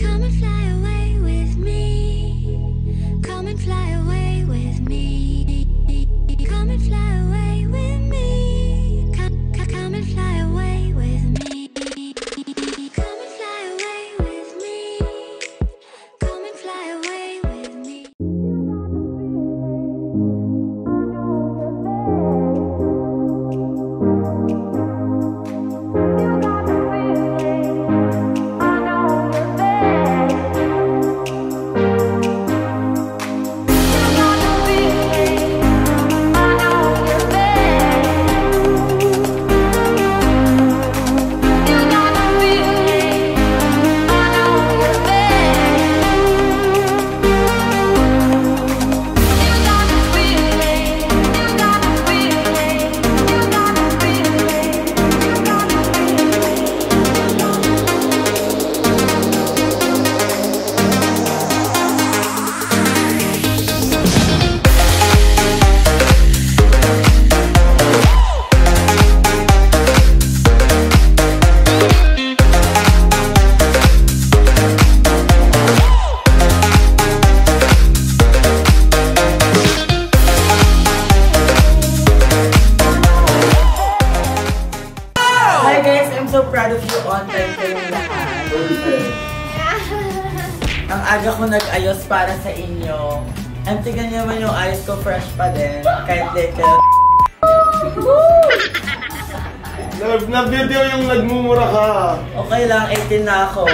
Come and fly away with me. Come and fly away Ang aga ko nag-ayos para sa inyo. And tingnan niyo naman yung eyes ko fresh pa din. Kahit little. Na, na video yung nagmumura ka. Okay lang, 18 na ako.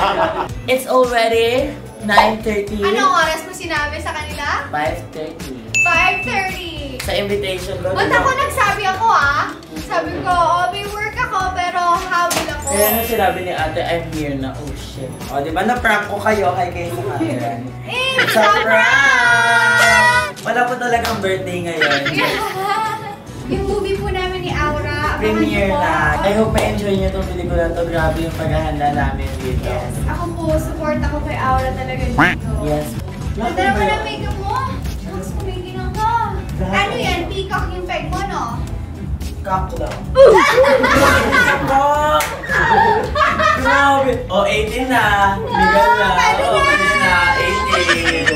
It's already 9.30. Anong oras mo sinabi sa kanila? 5.30. 5.30. Sa invitation ko. Ba't ako nagsabi ako ah? Sabi ko, oh, may work ako pero habol ako. Kaya nung sinabi ni ate, I'm here na. Oh shit. O, di ba na-prank ko kayo kay kayo sa camera? Eh, It's a prank! Wala po talagang birthday ngayon. yung movie po namin ni Aura. Premiere na. I hope ma-enjoy niyo itong pelikula to. Grabe yung paghahanda namin dito. Yes. Ako po, support ako kay Aura talaga dito. Yes. Ganda naman ang makeup mo. Tapos kumikinang ka. Ano yan? Peacock yung? Cock lang. Cock! Grabe. O, 18 na. Legal na. Pwede O, na. pwede na.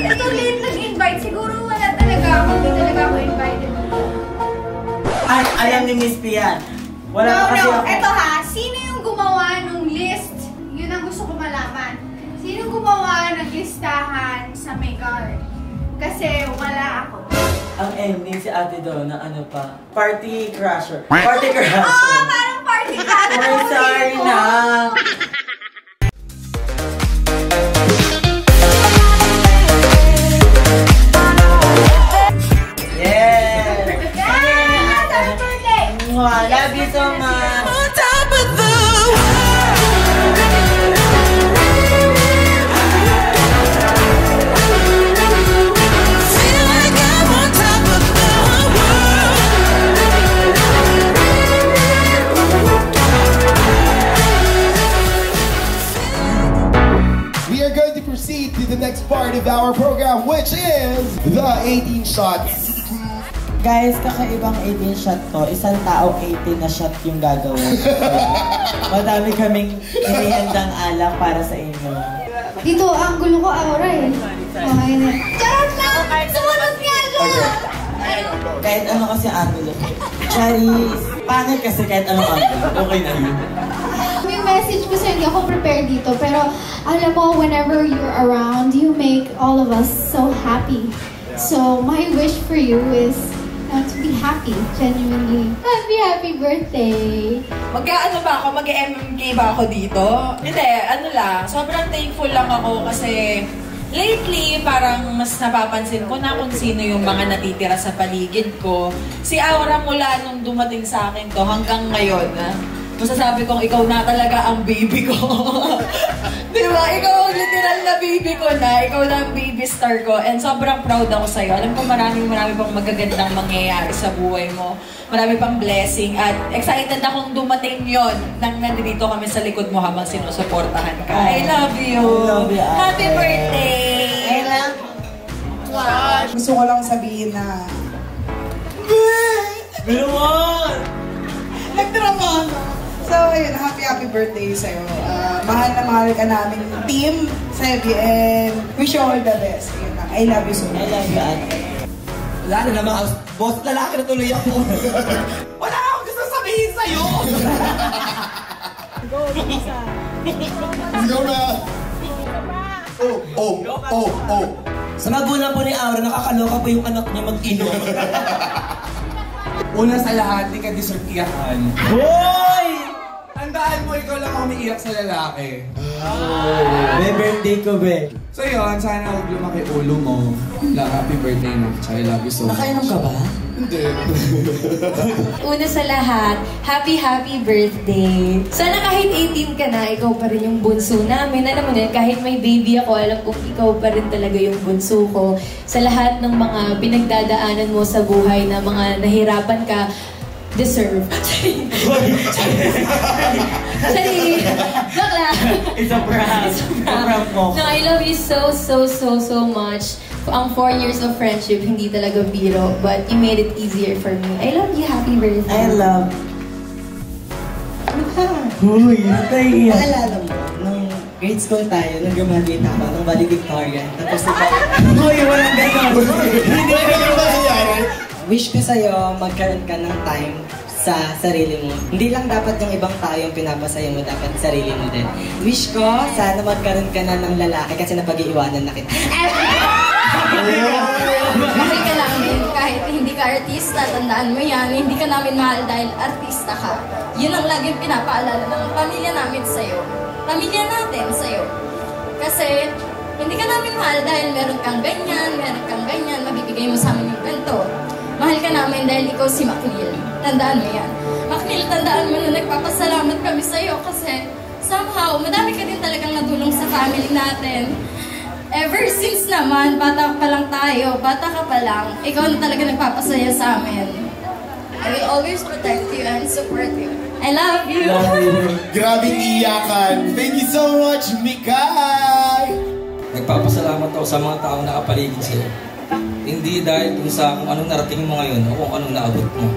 18. Ito ulit nag-invite. Siguro wala talaga ako. Hindi talaga ako invited. Ay, alam ni Miss Pian. Wala no, kasi no. ako. Ito ha. Sino yung gumawa nung list? Yun ang gusto ko malaman. Sino gumawa ng listahan sa may card? Kasi wala ako. Ang ending si ate daw na ano pa. Party crasher. Party crasher. Oh, parang party ka. Sorry, sorry na. Is the 18 shots. Guys, kakaibang 18 shot to. Isang tao 18 na shot yung gagawin. Madami kaming inihandang alak para sa inyo. Dito, ang gulo ko, Aura eh. Okay na. Charot lang! Sumunod nga siya! Kahit ano kasi angulo. Charis! Pangit kasi kahit anong angulo. Okay na yun. Message ko sa hindi ako prepared dito, pero alam mo, whenever you're around, you make all of us so happy. So, my wish for you is uh, to be happy, genuinely. Happy, happy birthday! Mag-ano ba ako? Mag-MMK ba ako dito? Hindi, ano lang. Sobrang thankful lang ako kasi lately, parang mas napapansin ko na kung sino yung mga natitira sa paligid ko. Si Aura mula nung dumating sa akin to hanggang ngayon, masasabi kong ikaw na talaga ang baby ko. Di ba? Ikaw ang literal na baby ko na. Ikaw na ang baby star ko. And sobrang proud ako sa'yo. Alam ko maraming marami pang magagandang mangyayari sa buhay mo. Marami pang blessing. At excited akong dumating yon nang nandito kami sa likod mo habang sinusuportahan ka. I love you. I love you. Happy birthday! I love Gusto ko lang sabihin na Biluwan! nagdrama na. So, ayun, happy, happy birthday sa'yo. Ah, mahal na mahal ka namin team, Sebi, and wish you all the best. Ayun lang. I love you so I much. love you, ate. Wala na naman, boss lalaki na tuloy ako. Wala akong gusto sabihin sa'yo. Go na! Oh, oh, oh, oh. Sa magulang po ni Aura, nakakaloka po yung anak niya mag-inom. Una sa lahat, di ka deserve iyakan. Hoy! Tandaan mo, ikaw lang umiiyak sa lalaki. Be, birthday ko, be. So yun, sana huwag lumaki ulo mo. La, happy birthday na. I love you so much. Nakainom ka ba? Hindi. Una sa lahat, happy, happy birthday. Sana kahit 18 ka na, ikaw pa rin yung bunso namin. Alam mo na, kahit may baby ako, alam kong ikaw pa rin talaga yung bunso ko. Sa lahat ng mga pinagdadaanan mo sa buhay na mga nahirapan ka, deserve. Sorry. Joke lang. It's a prank. It's a It's a prank. prank. No, I love you so, so, so, so much. Ang four years of friendship, hindi talaga biro, but you made it easier for me. I love you. Happy birthday. I love... Uy, natahiya. Naalala mo, nung grade school tayo, nung graduate ako, nung valedictorian, tapos diba, Uy, walang ganon. Hindi ka naman nangyayari. Wish ko sa'yo magkaroon ka ng time sa sarili mo. Hindi lang dapat yung ibang tao yung pinapasaya mo, dapat sarili mo din. Wish ko, sana magkaroon ka na ng lalaki kasi napag-iwanan na kita. Mahal ka namin kahit hindi ka artista, tandaan mo yan, hindi ka namin mahal dahil artista ka. Yun ang laging pinapaalala ng pamilya namin sa'yo. Pamilya natin sa'yo. Kasi hindi ka namin mahal dahil meron kang ganyan, meron kang ganyan, mabibigay mo sa amin yung ganito. Mahal ka namin dahil ikaw si Macnil. Tandaan mo yan. Macnil, tandaan mo na nagpapasalamat kami sa'yo kasi somehow, madami ka din talagang nadulong sa family natin. Ever since naman, bata pa lang tayo, bata ka pa lang, ikaw na talaga nagpapasaya sa amin. I will always protect you and support you. I love you! Grabing iyakan. Thank you so much, Mikay! Nagpapasalamat ako sa mga taong nakapaligid sa'yo. Hindi dahil kung sa kung anong narating mo ngayon o kung anong naabot mo.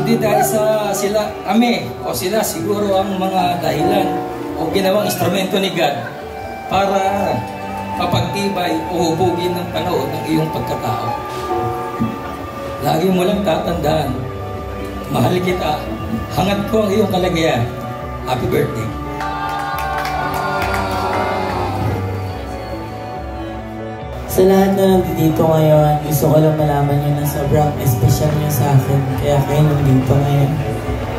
Hindi dahil sa sila, kami, o sila siguro ang mga dahilan o ginawang instrumento ni God para mapagtibay o hubugin ng panahon ng iyong pagkatao. Lagi mo lang tatandaan, mahal kita, hangad ko ang iyong kalagayan. Happy birthday. Sa lahat na nandito ngayon, gusto ko lang malaman nyo na sobrang special nyo sa akin. Kaya kayo nandito ngayon.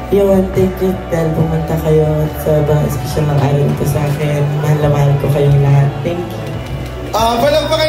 Yun, thank you dahil pumunta kayo. Sobrang special ng araw ito sa akin. Mahal na mahal ko kayong lahat. Thank you. Ah, palagpakan natin